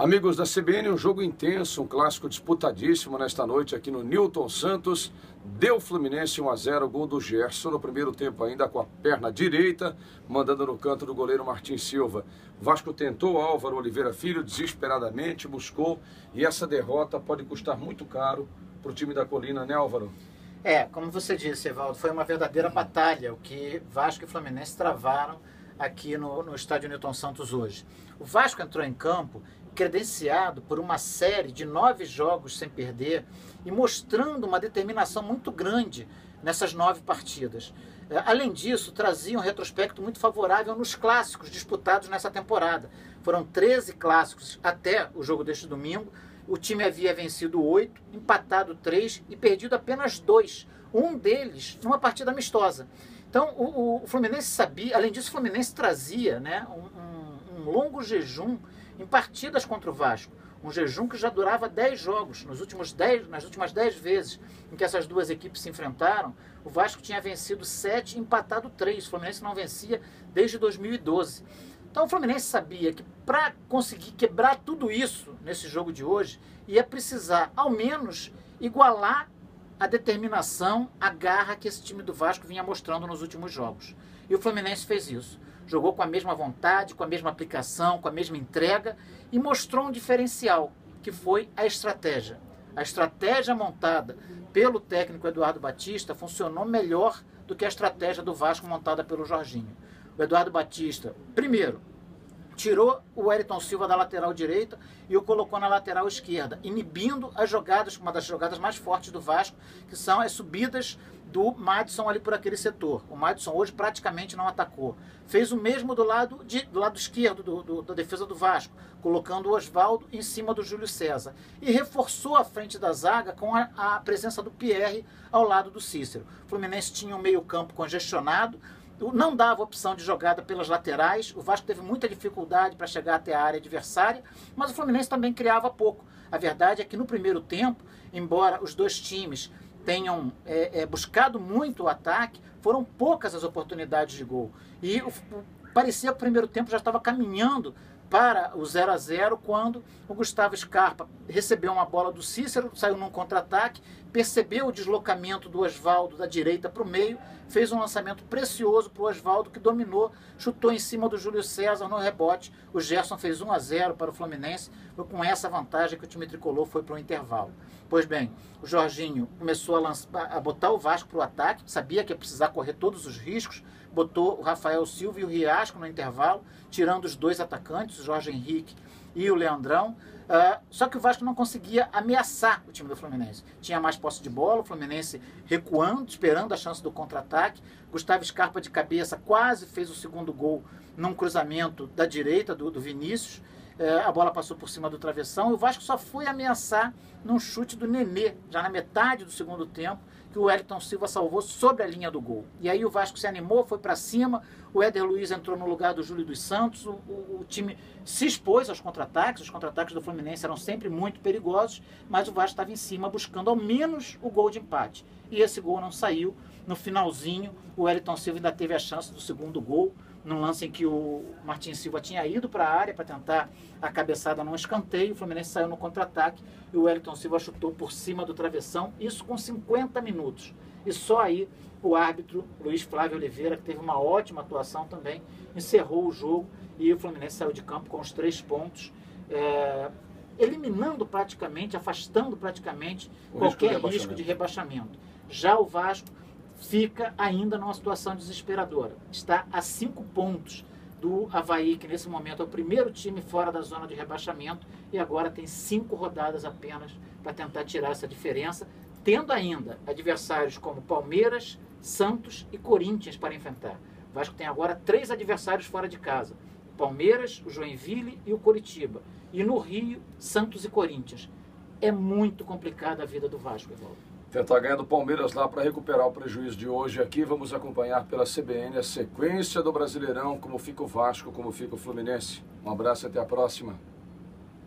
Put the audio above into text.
Amigos da CBN, um jogo intenso, um clássico disputadíssimo nesta noite aqui no Newton Santos. Deu Fluminense 1 a 0, gol do Gerson no primeiro tempo ainda com a perna direita, mandando no canto do goleiro Martins Silva. Vasco tentou Álvaro Oliveira Filho desesperadamente, buscou e essa derrota pode custar muito caro para o time da Colina, né Álvaro? É, como você disse, Evaldo, foi uma verdadeira batalha o que Vasco e Fluminense travaram aqui no, no estádio Newton Santos hoje. O Vasco entrou em campo credenciado por uma série de nove jogos sem perder e mostrando uma determinação muito grande nessas nove partidas. É, além disso, trazia um retrospecto muito favorável nos clássicos disputados nessa temporada. Foram 13 clássicos até o jogo deste domingo. O time havia vencido oito, empatado três e perdido apenas dois. Um deles numa partida amistosa. Então, o, o Fluminense sabia, além disso, o Fluminense trazia né, um, um, um longo jejum em partidas contra o Vasco. Um jejum que já durava 10 jogos. Nos últimos 10, nas últimas 10 vezes em que essas duas equipes se enfrentaram, o Vasco tinha vencido 7 e empatado 3. O Fluminense não vencia desde 2012. Então o Fluminense sabia que para conseguir quebrar tudo isso nesse jogo de hoje, ia precisar ao menos igualar a determinação, a garra que esse time do Vasco vinha mostrando nos últimos jogos. E o Fluminense fez isso jogou com a mesma vontade, com a mesma aplicação, com a mesma entrega e mostrou um diferencial, que foi a estratégia. A estratégia montada pelo técnico Eduardo Batista funcionou melhor do que a estratégia do Vasco montada pelo Jorginho. O Eduardo Batista, primeiro, tirou o Wellington Silva da lateral direita e o colocou na lateral esquerda, inibindo as jogadas, uma das jogadas mais fortes do Vasco, que são as subidas do Madison ali por aquele setor. O Madison hoje praticamente não atacou. Fez o mesmo do lado, de, do lado esquerdo do, do, da defesa do Vasco, colocando o Oswaldo em cima do Júlio César. E reforçou a frente da zaga com a, a presença do Pierre ao lado do Cícero. O Fluminense tinha um meio-campo congestionado, não dava opção de jogada pelas laterais. O Vasco teve muita dificuldade para chegar até a área adversária, mas o Fluminense também criava pouco. A verdade é que no primeiro tempo, embora os dois times tenham é, é, buscado muito o ataque, foram poucas as oportunidades de gol. E o, parecia que o primeiro tempo já estava caminhando para o 0 a 0 quando o Gustavo Scarpa recebeu uma bola do Cícero, saiu num contra-ataque, percebeu o deslocamento do Oswaldo da direita para o meio, fez um lançamento precioso para o Oswaldo que dominou, chutou em cima do Júlio César no rebote. O Gerson fez 1 a 0 para o Fluminense. Foi com essa vantagem que o time tricolor foi para o intervalo. Pois bem, o Jorginho começou a, lançar, a botar o Vasco para o ataque, sabia que ia precisar correr todos os riscos, botou o Rafael Silva e o Riasco no intervalo, tirando os dois atacantes, o Jorge Henrique e o Leandrão. Uh, só que o Vasco não conseguia ameaçar o time do Fluminense. Tinha mais posse de bola, o Fluminense recuando, esperando a chance do contra-ataque. Gustavo Scarpa de cabeça quase fez o segundo gol num cruzamento da direita do, do Vinícius. Uh, a bola passou por cima do travessão e o Vasco só foi ameaçar num chute do Nenê, já na metade do segundo tempo, que o Wellington Silva salvou sobre a linha do gol. E aí o Vasco se animou, foi para cima, o Éder Luiz entrou no lugar do Júlio dos Santos, o, o, o time se expôs aos contra-ataques, os contra-ataques do Fluminense eram sempre muito perigosos, mas o Vasco estava em cima buscando ao menos o gol de empate. E esse gol não saiu. No finalzinho, o Wellington Silva ainda teve a chance do segundo gol, num lance em que o Martin Silva tinha ido para a área para tentar a cabeçada num escanteio, o Fluminense saiu no contra-ataque e o Wellington Silva chutou por cima do travessão, isso com 50 minutos. E só aí o árbitro Luiz Flávio Oliveira, que teve uma ótima atuação também, encerrou o jogo e o Fluminense saiu de campo com os três pontos, é, eliminando praticamente, afastando praticamente o qualquer risco de, risco de rebaixamento. Já o Vasco fica ainda numa situação desesperadora. Está a cinco pontos do Havaí, que nesse momento é o primeiro time fora da zona de rebaixamento e agora tem cinco rodadas apenas para tentar tirar essa diferença, tendo ainda adversários como Palmeiras, Santos e Corinthians para enfrentar. O Vasco tem agora três adversários fora de casa: o Palmeiras, o Joinville e o Coritiba. E no Rio, Santos e Corinthians. É muito complicada a vida do Vasco, Evaldo. Tentar ganhar do Palmeiras lá para recuperar o prejuízo de hoje aqui. Vamos acompanhar pela CBN a sequência do Brasileirão, como fica o Vasco, como fica o Fluminense. Um abraço e até a próxima.